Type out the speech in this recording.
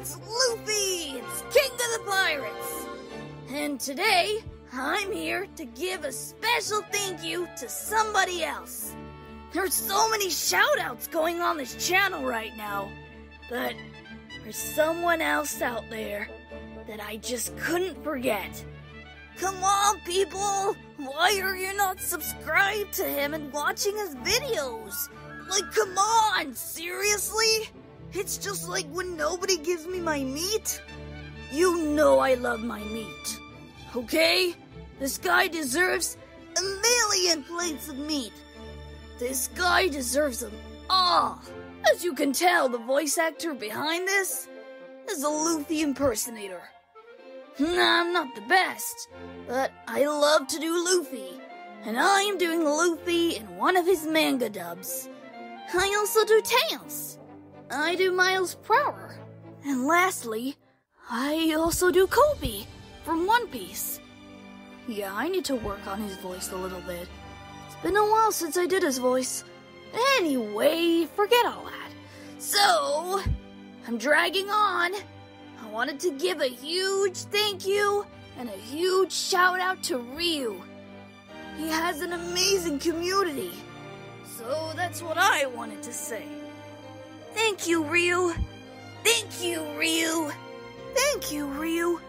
it's Luffy! It's King of the Pirates! And today, I'm here to give a special thank you to somebody else. There's so many shoutouts going on this channel right now, but there's someone else out there that I just couldn't forget. Come on, people! Why are you not subscribed to him and watching his videos? Like, come on! It's just like when nobody gives me my meat. You know I love my meat. Okay? This guy deserves a million plates of meat. This guy deserves them all. As you can tell, the voice actor behind this is a Luffy impersonator. Nah, I'm not the best, but I love to do Luffy. And I'm doing Luffy in one of his manga dubs. I also do Tails. I do Miles Prower. And lastly, I also do Koby from One Piece. Yeah, I need to work on his voice a little bit. It's been a while since I did his voice. Anyway, forget all that. So, I'm dragging on. I wanted to give a huge thank you and a huge shout out to Ryu. He has an amazing community. So that's what I wanted to say. Thank you, Ryu. Thank you, Ryu. Thank you, Ryu.